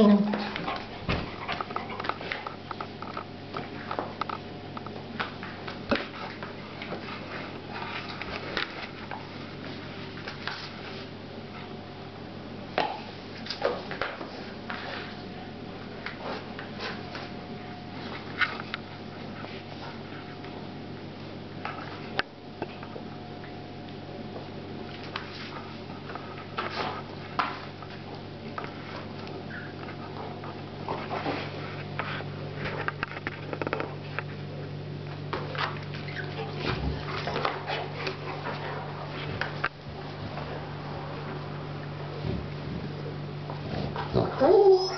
Mm. Oh,